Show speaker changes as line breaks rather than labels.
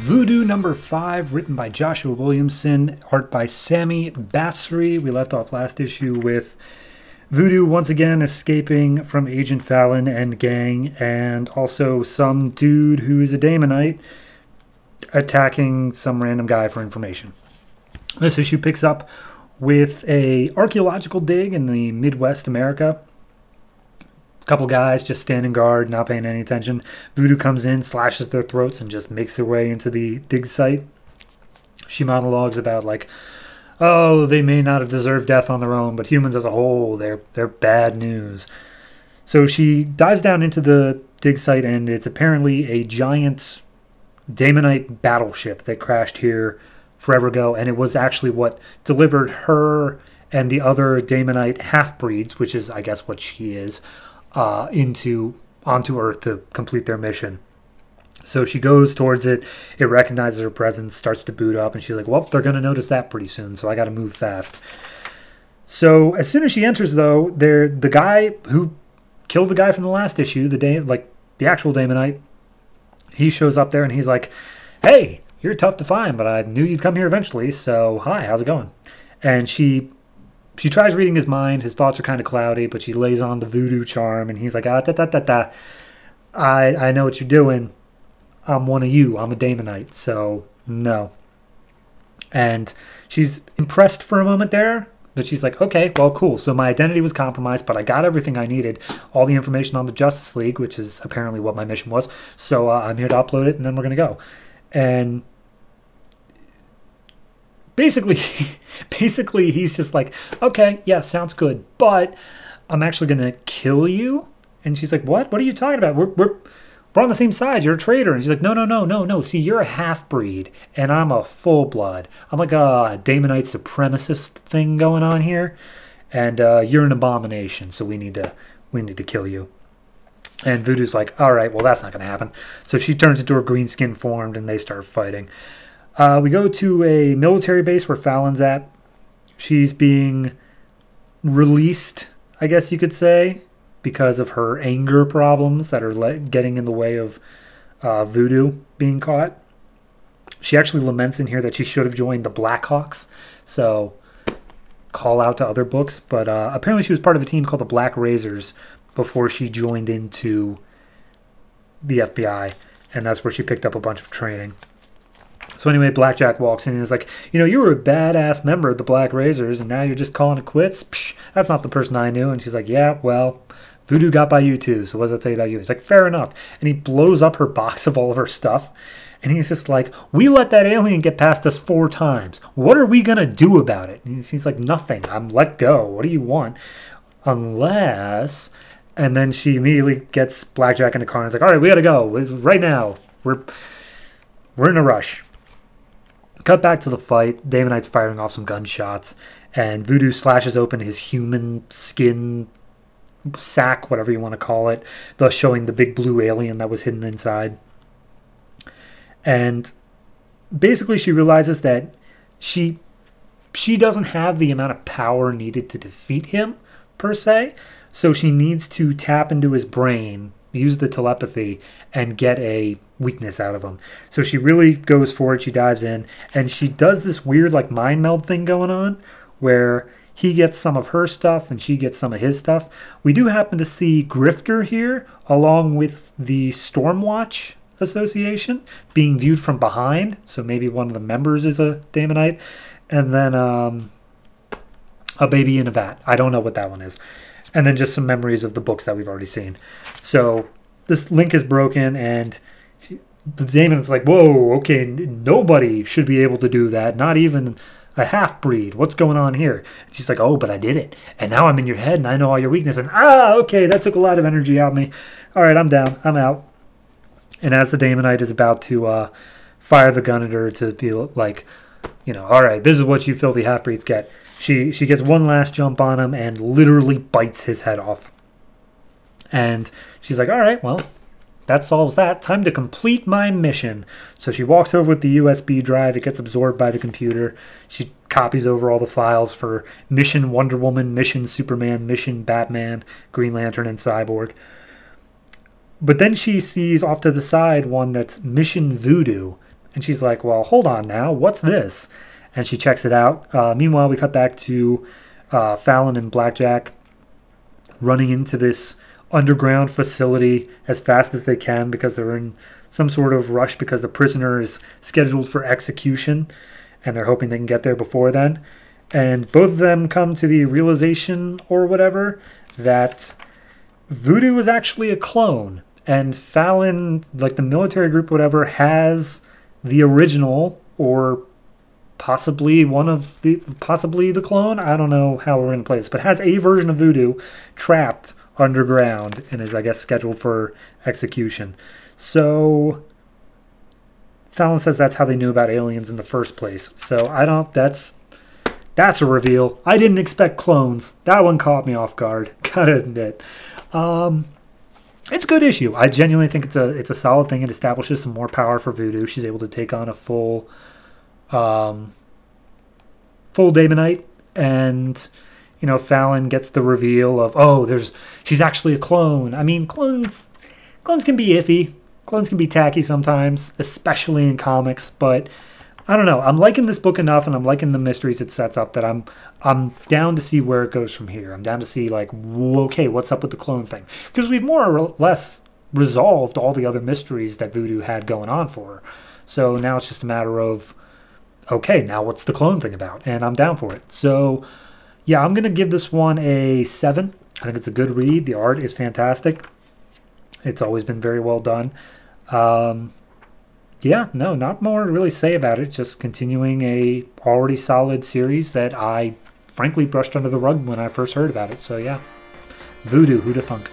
Voodoo number five, written by Joshua Williamson, art by Sami Basri. We left off last issue with Voodoo once again escaping from Agent Fallon and gang, and also some dude who is a Daemonite attacking some random guy for information. This issue picks up with a archaeological dig in the Midwest America couple guys just standing guard, not paying any attention. Voodoo comes in, slashes their throats, and just makes their way into the dig site. She monologues about like, oh, they may not have deserved death on their own, but humans as a whole, they're they're bad news. So she dives down into the dig site, and it's apparently a giant Daemonite battleship that crashed here forever ago, and it was actually what delivered her and the other Daemonite half breeds, which is, I guess, what she is, uh, into onto Earth to complete their mission. So she goes towards it. It recognizes her presence, starts to boot up, and she's like, "Well, they're going to notice that pretty soon, so I got to move fast." So as soon as she enters, though, there the guy who killed the guy from the last issue, the day like the actual Daemonite, he shows up there and he's like, "Hey, you're tough to find, but I knew you'd come here eventually. So hi, how's it going?" And she she tries reading his mind. His thoughts are kind of cloudy, but she lays on the voodoo charm, and he's like, ah, da, da, da, da. I, I know what you're doing. I'm one of you. I'm a Daemonite, so no. And she's impressed for a moment there, but she's like, okay, well, cool. So my identity was compromised, but I got everything I needed, all the information on the Justice League, which is apparently what my mission was. So uh, I'm here to upload it, and then we're gonna go. And basically basically he's just like okay yeah sounds good but i'm actually gonna kill you? And she's like what? What are you talking about? We're, we're we're on the same side. You're a traitor. And she's like no no no no no. See you're a half-breed and i'm a full-blood. I'm like a daemonite supremacist thing going on here and uh, you're an abomination so we need to we need to kill you. And voodoo's like all right well that's not gonna happen. So she turns into her green skin formed and they start fighting uh, we go to a military base where Fallon's at. She's being released, I guess you could say, because of her anger problems that are getting in the way of uh, Voodoo being caught. She actually laments in here that she should have joined the Blackhawks. So, call out to other books. But uh, apparently, she was part of a team called the Black Razors before she joined into the FBI. And that's where she picked up a bunch of training. So anyway, Blackjack walks in and is like, you know, you were a badass member of the Black Razors, and now you're just calling it quits. Psh, that's not the person I knew. And she's like, yeah, well, Voodoo got by you too. So what does that tell you about you? He's like, fair enough. And he blows up her box of all of her stuff. And he's just like, we let that alien get past us four times. What are we gonna do about it? And she's like, nothing. I'm let go. What do you want? Unless. And then she immediately gets Blackjack in the car and is like, all right, we gotta go right now. We're we're in a rush. Cut back to the fight. Daemonite's firing off some gunshots, and Voodoo slashes open his human skin sack, whatever you want to call it, thus showing the big blue alien that was hidden inside. And basically, she realizes that she she doesn't have the amount of power needed to defeat him per se, so she needs to tap into his brain use the telepathy and get a weakness out of him. So she really goes for it. She dives in and she does this weird like mind meld thing going on where he gets some of her stuff and she gets some of his stuff. We do happen to see Grifter here along with the Stormwatch Association being viewed from behind. So maybe one of the members is a Daemonite. And then um, a baby in a vat. I don't know what that one is and then just some memories of the books that we've already seen. So this link is broken, and the Daemon's like, "Whoa, okay, nobody should be able to do that, not even." A half breed. What's going on here? She's like, Oh, but I did it. And now I'm in your head and I know all your weakness. And ah, okay, that took a lot of energy out of me. All right, I'm down. I'm out. And as the Daemonite is about to uh, fire the gun at her to be like, you know, all right, this is what you filthy half breeds get. She she gets one last jump on him and literally bites his head off. And she's like, "All right, well, that solves that. Time to complete my mission." So she walks over with the USB drive. It gets absorbed by the computer. She copies over all the files for Mission Wonder Woman, Mission Superman, Mission Batman, Green Lantern, and Cyborg. But then she sees off to the side one that's Mission Voodoo, And she's like, well, hold on now. What's this? And she checks it out. Uh, meanwhile, we cut back to uh, Fallon and Blackjack running into this underground facility as fast as they can because they're in some sort of rush because the prisoner is scheduled for execution and they're hoping they can get there before then. And both of them come to the realization or whatever that Voodoo is actually a clone. And Fallon, like the military group, whatever, has the original or possibly one of the possibly the clone. I don't know how we're in place, but has a version of Voodoo trapped underground and is, I guess, scheduled for execution. So Fallon says that's how they knew about aliens in the first place. So I don't. That's that's a reveal. I didn't expect clones. That one caught me off guard. Gotta admit. Um, it's a good issue. I genuinely think it's a it's a solid thing. It establishes some more power for Voodoo. She's able to take on a full, um, full Daemonite, and you know Fallon gets the reveal of oh, there's she's actually a clone. I mean, clones clones can be iffy. Clones can be tacky sometimes, especially in comics, but I don't know. I'm liking this book enough, and I'm liking the mysteries it sets up that I'm I'm down to see where it goes from here. I'm down to see like, okay, what's up with the clone thing? Because we've more or less resolved all the other mysteries that Voodoo had going on for her. So now it's just a matter of, okay, now what's the clone thing about? And I'm down for it. So yeah, I'm gonna give this one a seven. I think it's a good read. The art is fantastic. It's always been very well done. Um, yeah, no, not more to really say about it. Just continuing a already solid series that I frankly brushed under the rug when I first heard about it. So yeah, Voodoo, who to thunk.